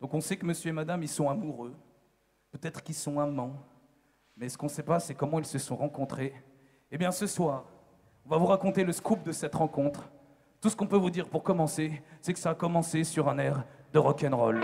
Donc on sait que monsieur et madame, ils sont amoureux. Peut-être qu'ils sont amants. Mais ce qu'on ne sait pas, c'est comment ils se sont rencontrés. Eh bien, ce soir, on va vous raconter le scoop de cette rencontre. Tout ce qu'on peut vous dire pour commencer, c'est que ça a commencé sur un air de rock'n'roll.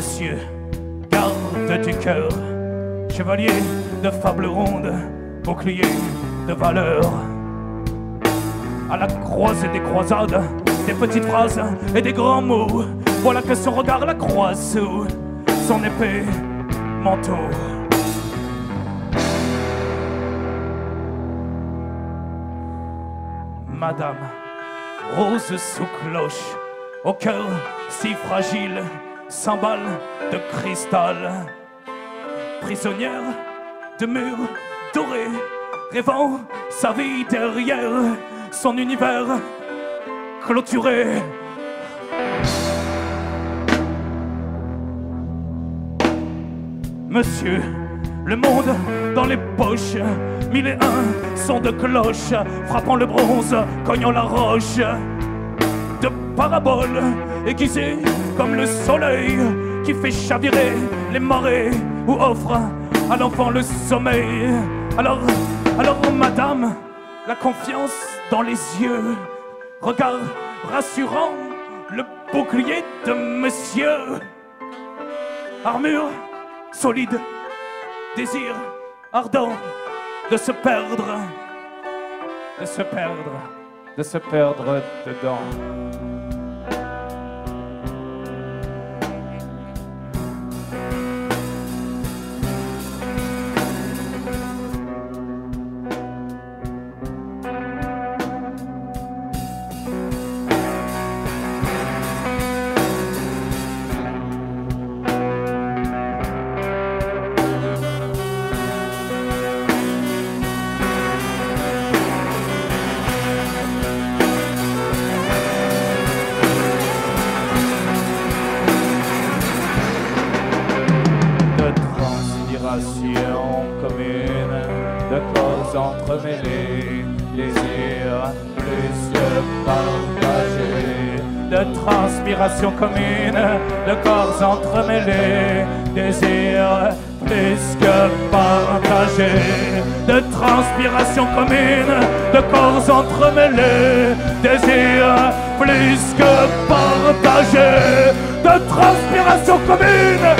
Monsieur, garde du cœur, chevalier de fable ronde, bouclier de valeur. À la croisée des croisades, des petites phrases et des grands mots, voilà que son regard la croise sous son épée manteau. Madame, rose sous cloche, au cœur si fragile, cymbale de cristal, prisonnière de murs dorés, rêvant sa vie derrière son univers clôturé. Monsieur, le monde dans les poches, mille et un sons de cloche, frappant le bronze, cognant la roche, de paraboles aiguisées comme le soleil qui fait chavirer les marées ou offre à l'enfant le sommeil. Alors, alors, madame, la confiance dans les yeux, regard rassurant, le bouclier de monsieur, armure solide, désir ardent de se perdre, de se perdre, de se perdre dedans. Commune, de causes entremêlées, désirs plus que partagés. De transpiration commune, de corps entremêlés, désirs plus que partagés. De transpiration commune, de corps entremêlés, désirs plus que partagés. De transpiration commune,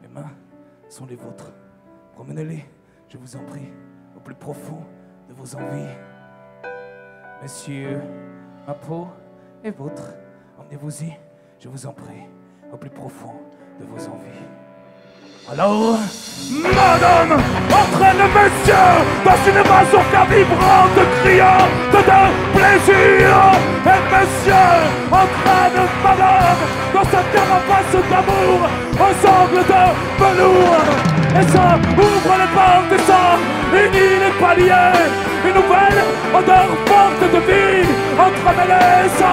Mes mains sont les vôtres. Promenez-les, je vous en prie, au plus profond de vos envies. Messieurs, ma peau est vôtre. Emmenez-vous-y, je vous en prie, au plus profond de vos envies. Alors, Madame entraîne Monsieur dans une mazurka vibrante, criante de plaisir. Et Monsieur entraîne Madame dans sa carapace d'amour aux angles de velours. Et ça ouvre les portes et ça unit les paliers. Une nouvelle odeur forte de vie entremêlée. Ça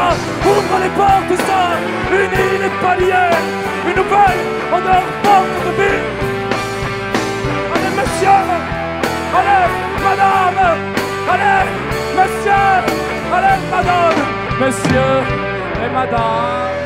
ouvre les portes et ça unit les paliers. Une nouvelle odeur forte de vie. Allez, monsieur Allez madame, allez, monsieur, allez, madame, monsieur et madame.